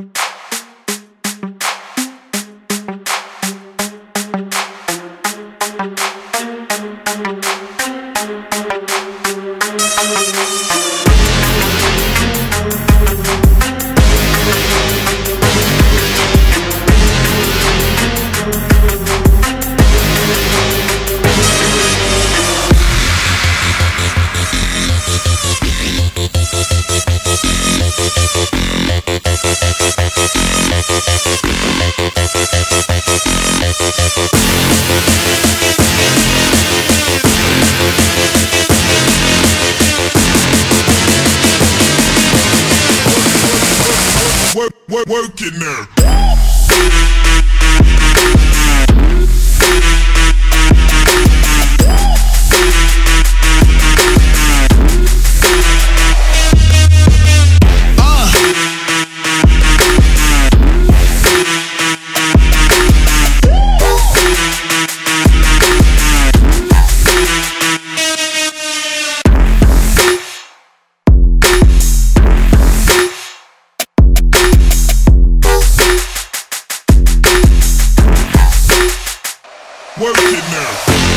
you. Work, work, work in there. Work it there.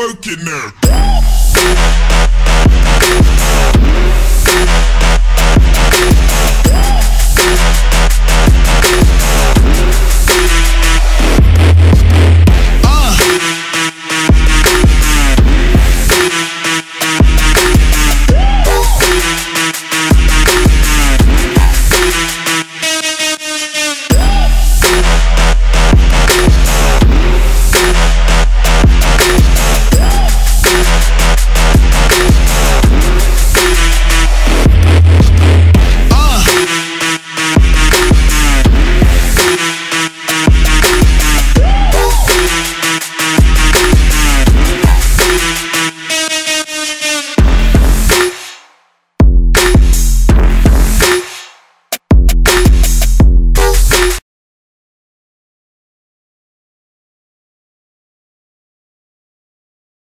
work in there.